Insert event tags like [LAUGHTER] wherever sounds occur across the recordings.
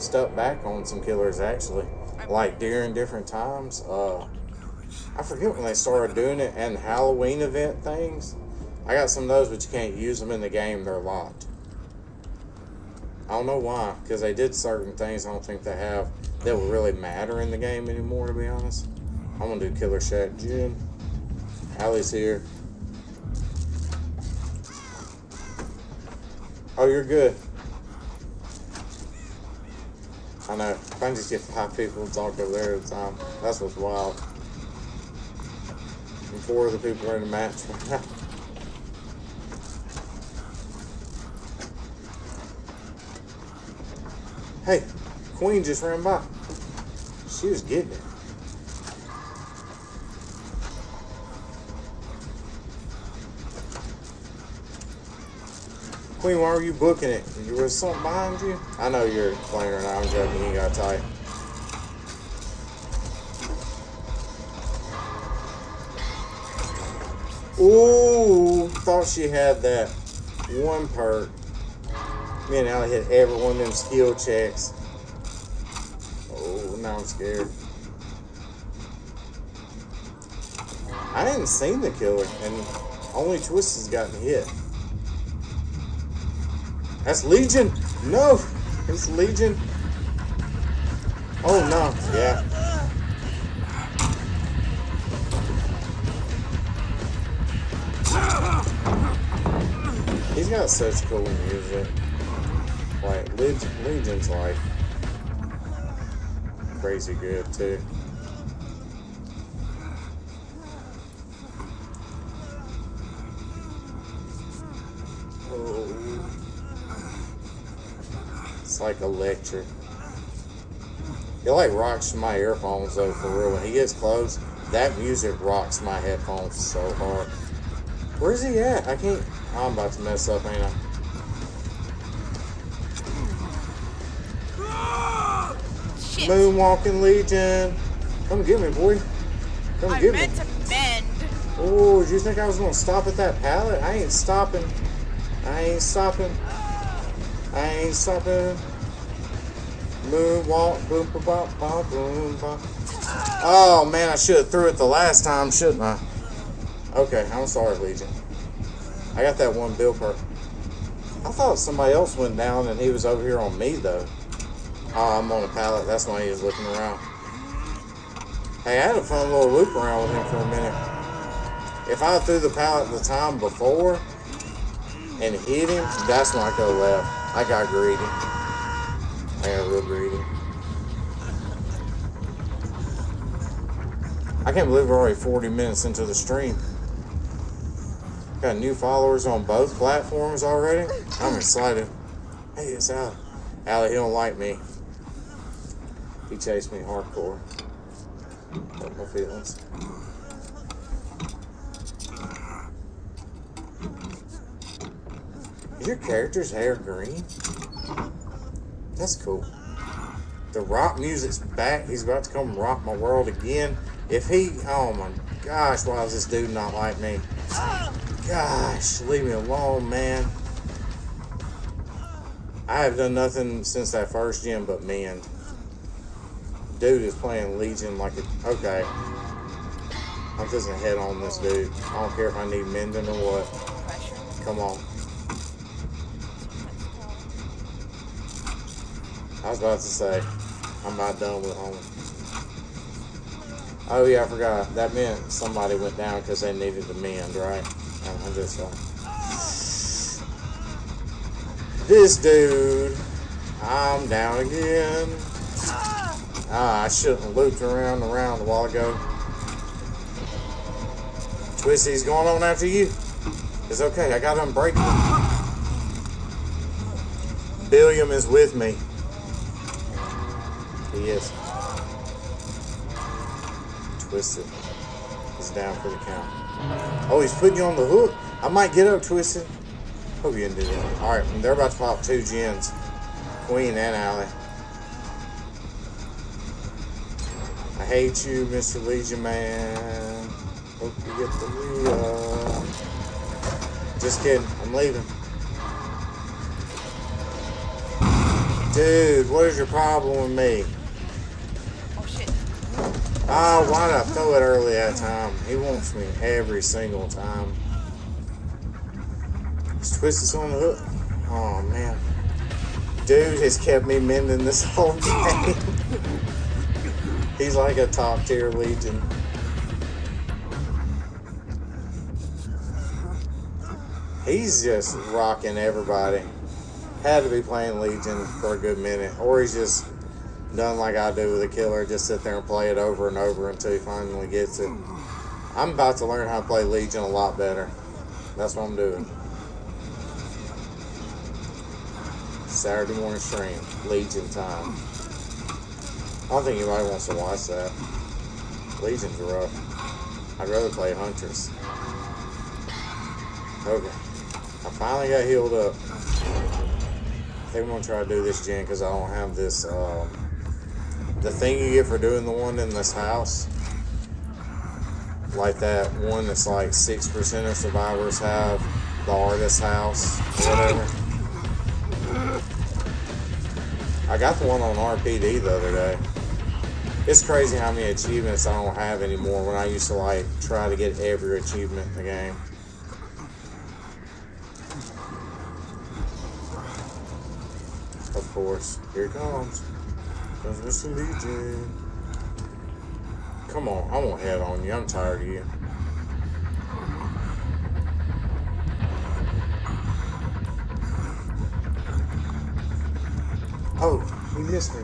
stuck back on some killers actually, like during different times. Uh, I forget when they started doing it and Halloween event things. I got some of those, but you can't use them in the game. They're locked. I don't know why, because they did certain things I don't think they have that would really matter in the game anymore, to be honest. I'm gonna do Killer Shack Gen. Allie's here. Oh, you're good. I know. If I just get five people to talk over there at a time, that's what's wild. And four of the people are in the match. [LAUGHS] Hey, Queen just ran by. She was getting it. Queen, why were you booking it? There was something behind you? I know you're playing right now. I'm joking. You got tight. Ooh, thought she had that one perk. Me and Allie hit every one of them skill checks. Oh, now I'm scared. I hadn't seen the killer, and only Twist has gotten hit. That's Legion. No, it's Legion. Oh no, yeah. He's got such cool music. Like Legion's like crazy good too. It's like electric. It like rocks my earphones though for real. When he gets close, that music rocks my headphones so hard. Where's he at? I can't. I'm about to mess up, ain't I? Shit. Moonwalking Legion. Come get me, boy. Come I get me. meant to bend. Oh, did you think I was gonna stop at that pallet? I ain't stopping. I ain't stopping. I ain't stopping. Moonwalk, boom, boom, boom, boom, boom, boom. Oh man, I should have threw it the last time, shouldn't I? Okay, I'm sorry, Legion. I got that one bill perk. I thought somebody else went down and he was over here on me though. Oh, I'm on a pallet. That's why he was looking around. Hey, I had a fun little loop around with him for a minute. If I threw the pallet the time before and hit him, that's when I have left. I got greedy. I got real greedy. I can't believe we're already 40 minutes into the stream. Got new followers on both platforms already. I'm excited. Hey, it's Allie. Allie, he don't like me. He chased me hardcore. Hurt my feelings. Is your character's hair green? That's cool. The rock music's back. He's about to come rock my world again. If he, oh my gosh, why is this dude not like me? Gosh, leave me alone, man. I have done nothing since that first gen but mend. Dude is playing Legion like a, Okay. I'm just gonna head on this dude. I don't care if I need mending or what. Come on. I was about to say, I'm not done with home. Oh yeah, I forgot. That meant somebody went down because they needed to mend, right? I'm just uh, this dude. I'm down again. Ah, I shouldn't have looped around around a while ago. Twisty's going on after you. It's okay. I got unbreakable. Billiam is with me. He is. Twisted He's down for the count. Oh, he's putting you on the hook. I might get up, Twisted. Hope you didn't do that. All right, they're about to pop two gens, Queen and Allie. I hate you, Mr. Legion Man. Hope you get the wheel. Just kidding. I'm leaving. Dude, what is your problem with me? Oh. Ah, why did I throw it early that time? He wants me every single time. Just twist this on the hook. Oh man. Dude has kept me mending this whole [LAUGHS] game. He's like a top tier legion. He's just rocking everybody. Had to be playing Legion for a good minute. Or he's just done like I do with a killer, just sit there and play it over and over until he finally gets it. I'm about to learn how to play Legion a lot better. That's what I'm doing. Saturday morning stream, Legion time. I don't think anybody wants to watch that. Legion's rough. I'd rather play Huntress. Okay. I finally got healed up. I think I'm gonna try to do this gen because I don't have this. Um, the thing you get for doing the one in this house, like that one that's like six percent of survivors have the artist house, whatever. I got the one on RPD the other day. It's crazy how many achievements I don't have anymore when I used to like try to get every achievement in the game. Of course, here it comes. Comes Mr. Legion. Come on, I won't head on you. I'm tired of you. Oh, he missed me.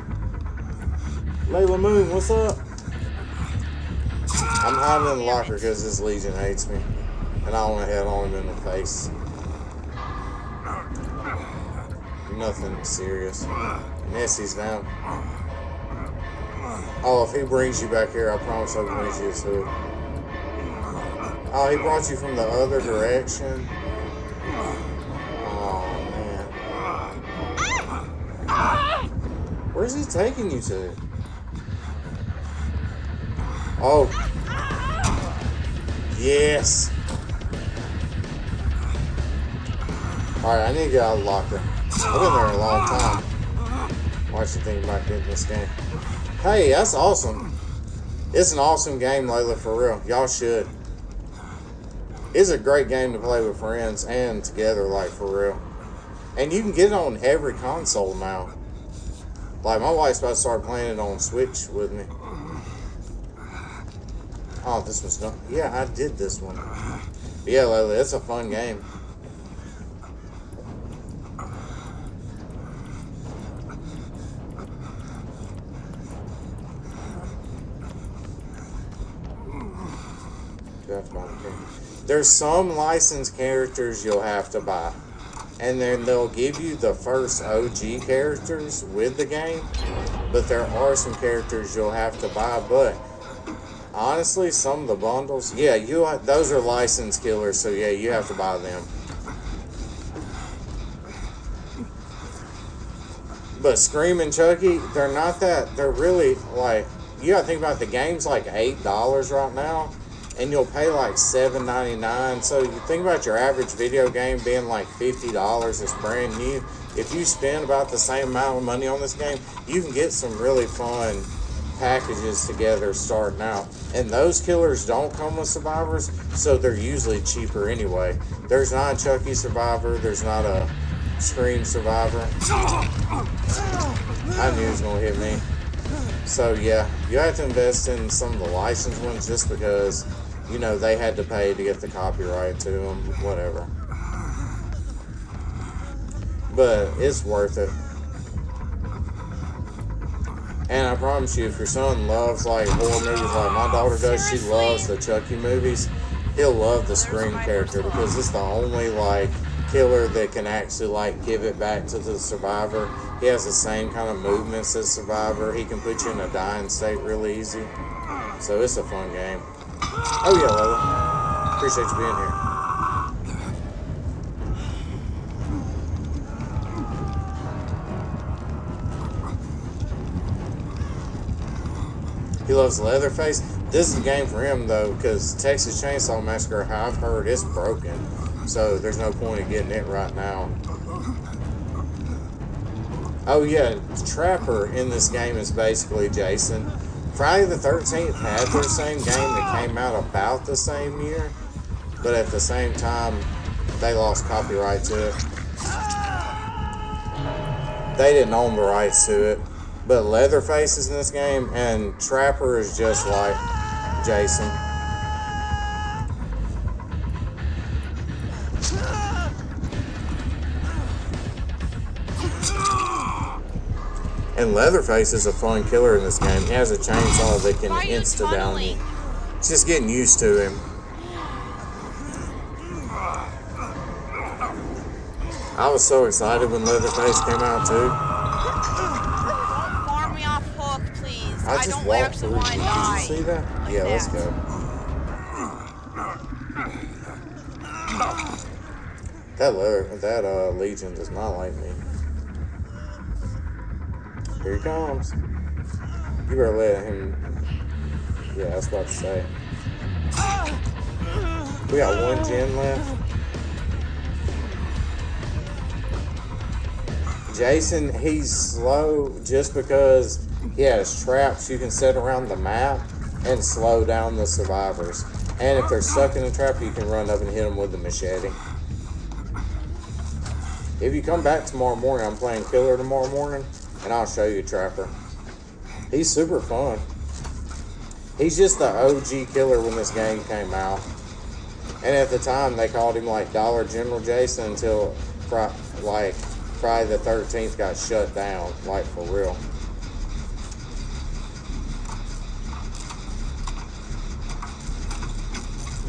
Layla Moon, what's up? I'm hiding in the locker because this Legion hates me. And I want to head on him in the face. Nothing serious. Nessie's down. Oh, if he brings you back here, I promise I'll bring you too. Oh, he brought you from the other direction. Oh man. Where's he taking you to? Oh. Yes. Alright, I need to get out of the locker. I've been there a long time. Watching things about getting this game. Hey, that's awesome. It's an awesome game, Layla, for real. Y'all should. It's a great game to play with friends and together, like, for real. And you can get it on every console now. Like, my wife's about to start playing it on Switch with me. Oh, this one's done. Yeah, I did this one. But yeah, Layla, it's a fun game. There's some licensed characters you'll have to buy. And then they'll give you the first OG characters with the game. But there are some characters you'll have to buy. But honestly, some of the bundles, yeah, you those are licensed killers, so yeah, you have to buy them. But Scream and Chucky, they're not that. They're really like you gotta think about the game's like eight dollars right now, and you'll pay like seven ninety nine. So you think about your average video game being like fifty dollars. It's brand new. If you spend about the same amount of money on this game, you can get some really fun packages together starting out. And those killers don't come with survivors, so they're usually cheaper anyway. There's not a Chucky survivor, there's not a Scream survivor. I knew he was gonna hit me. So yeah, you have to invest in some of the licensed ones just because, you know, they had to pay to get the copyright to them, whatever. But it's worth it. And I promise you, if your son loves like horror movies like my daughter does, she loves the Chucky movies, he'll love the Scream character because it's the only like killer that can actually like give it back to the survivor. He has the same kind of movements as survivor. He can put you in a dying state really easy. So it's a fun game. Oh yeah, Lola. Appreciate you being here. He loves Leatherface. This is a game for him though, because Texas Chainsaw Massacre, I've heard, it's broken. So there's no point in getting it right now. Oh yeah, Trapper in this game is basically Jason. Friday the 13th had their same game that came out about the same year, but at the same time, they lost copyright to it. They didn't own the rights to it. But Leatherface is in this game, and Trapper is just like Jason. And Leatherface is a fun killer in this game. He has a chainsaw that can Why are you insta down you. It's just getting used to him. I was so excited when Leatherface came out too. Farm me off hook, please. I I, just don't walked through. want to Did you see that? Like yeah, let's go. That leather, that uh, Legion does not like me. Here he comes. You better let him. Yeah, that's about to say. We got one gen left. Jason, he's slow just because he has traps you can set around the map and slow down the survivors. And if they're stuck in a trap, you can run up and hit them with the machete. If you come back tomorrow morning, I'm playing Killer tomorrow morning, and I'll show you Trapper. He's super fun. He's just the OG killer when this game came out. And at the time, they called him like Dollar General Jason until like Friday the 13th got shut down, like for real.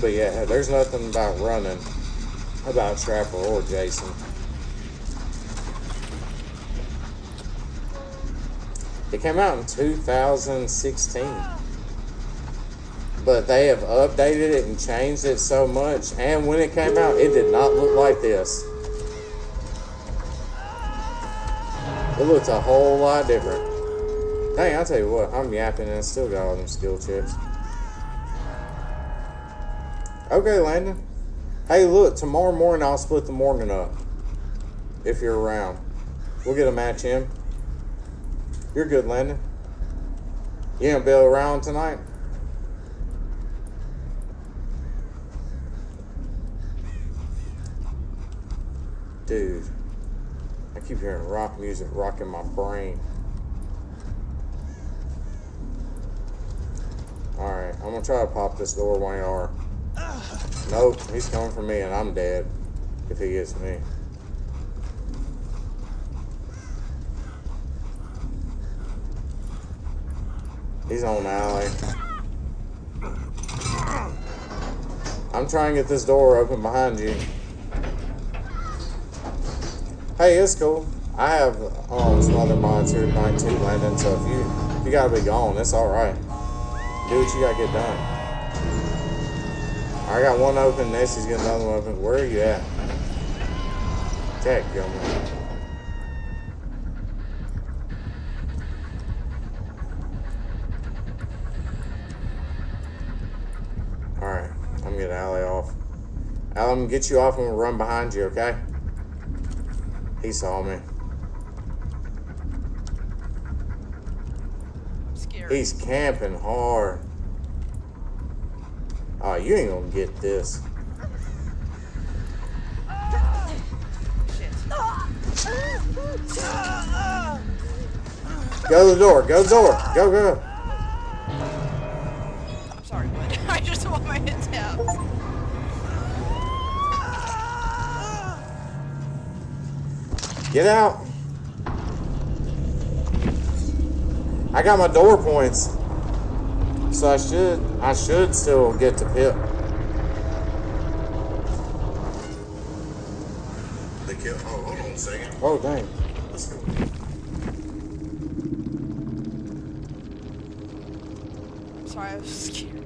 But yeah, there's nothing about running about Trapper or Jason. It came out in 2016. But they have updated it and changed it so much. And when it came out, it did not look like this. It looked a whole lot different. Dang, I'll tell you what, I'm yapping and I still got all them skill chips. Okay, Landon. Hey, look, tomorrow morning I'll split the morning up. If you're around. We'll get a match in. You're good, Landon. You gonna be around tonight? Dude, I keep hearing rock music rocking my brain. Alright, I'm gonna try to pop this door you are. Nope, he's coming for me and I'm dead if he gets me. He's on Allie. I'm trying to get this door open behind you. Hey, it's cool. I have um, some other mods here tonight too, Landon. So if you if you gotta be gone, it's all right. Do what you gotta get done. I got one open. Nessie's got another one open. Where are you at? Jack Gilman. All right, I'm gonna get Allie off. Allie, I'm gonna get you off and we'll run behind you, okay? He saw me. I'm scared. He's camping hard. Oh, you ain't gonna get this. Shit. Go to the door. Go to the door. Go, go. I'm sorry, bud. [LAUGHS] I just want my head tapped. Get out. I got my door points. So I should I should still get to Pip. The kill. Oh, hold on a second. Oh dang. Let's go. I'm sorry, I was scared.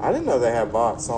I didn't know they had bots on.